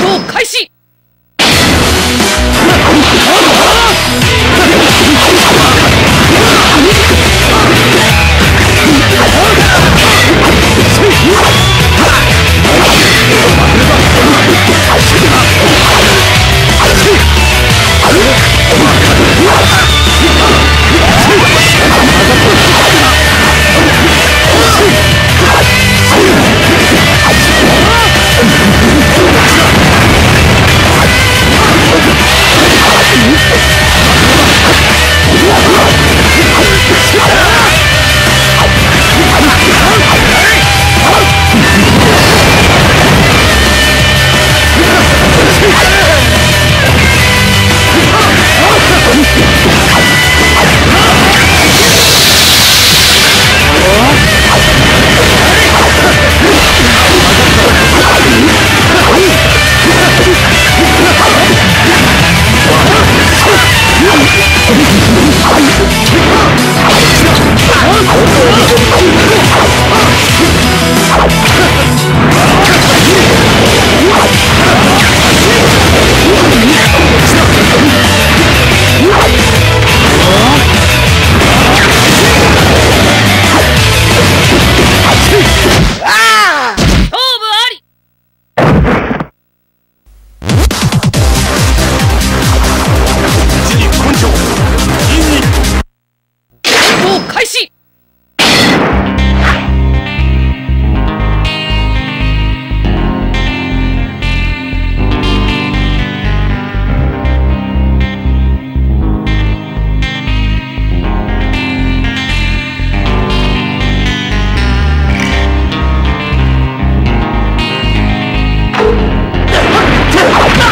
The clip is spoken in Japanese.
闘開始。Oh,